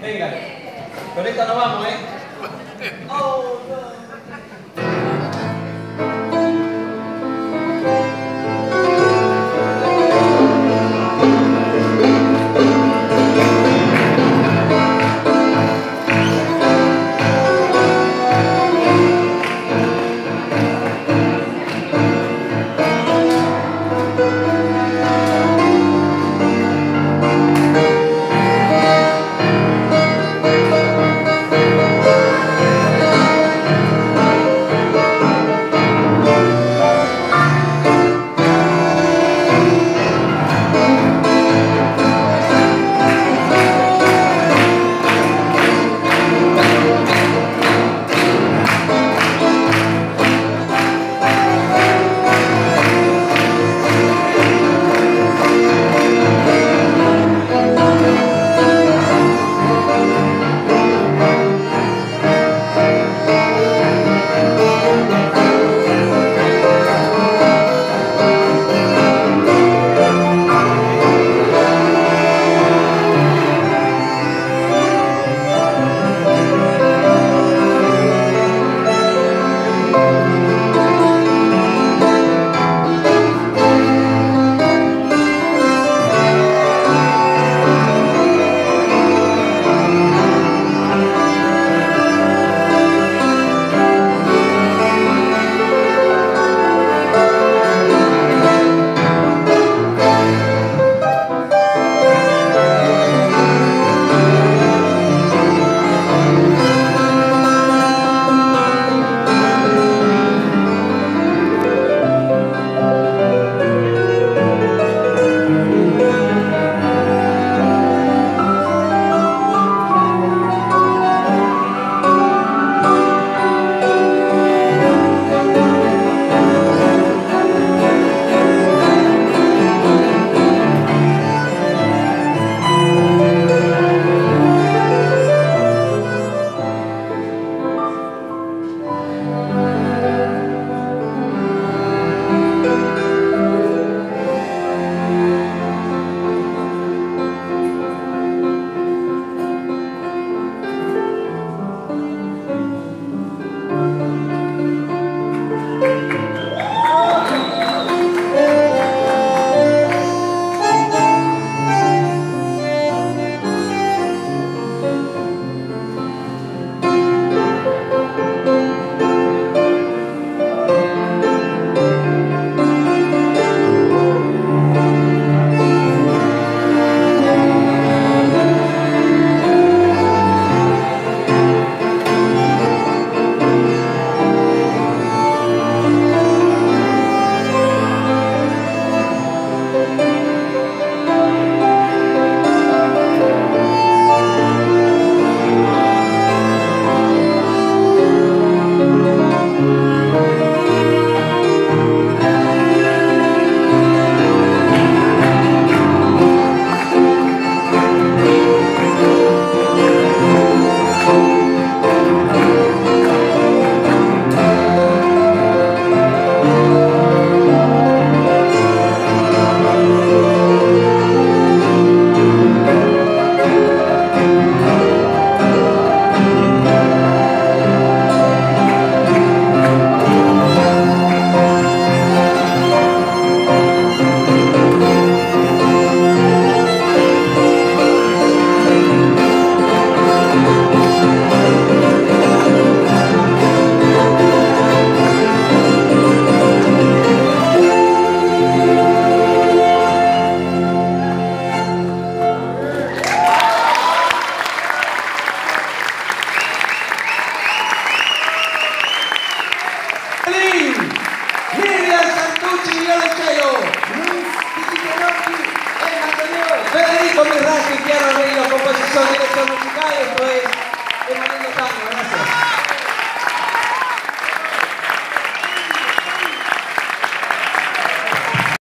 Venga. Con esta no vamos, ¿eh? Miriam Santucci Violoncello, Federico Mirraschi, piano arena, composizione e direzione musicale, cioè